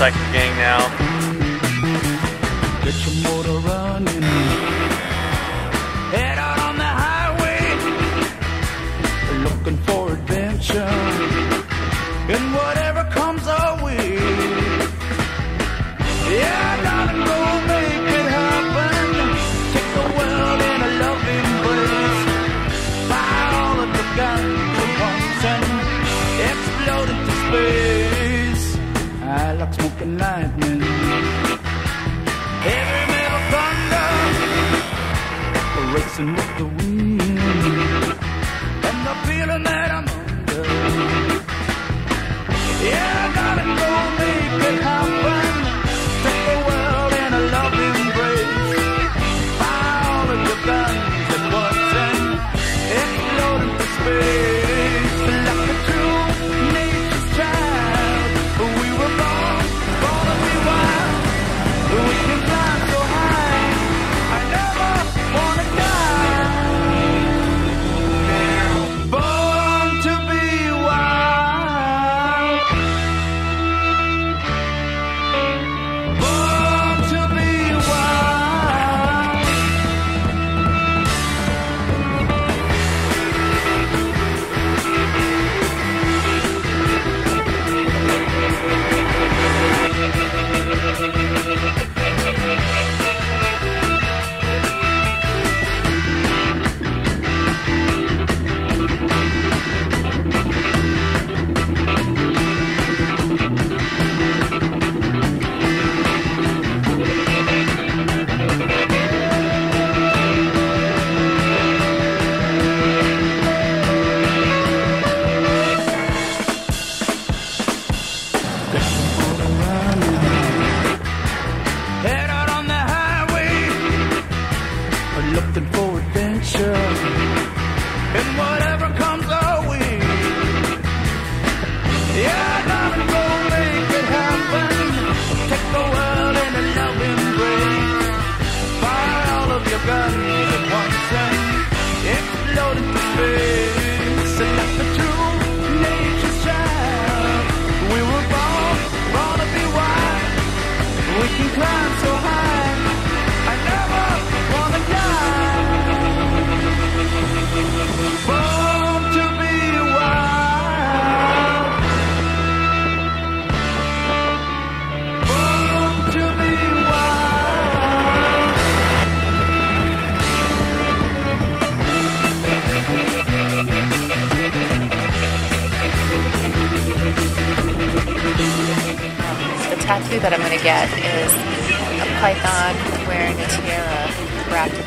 motorcycle gang now. Get your motor running. Head out on the highway. Looking for adventure. like smoking lightning. Heavy metal thunder, racing with the wind. And what tattoo that I'm going to get is a python wearing a tiara wrapped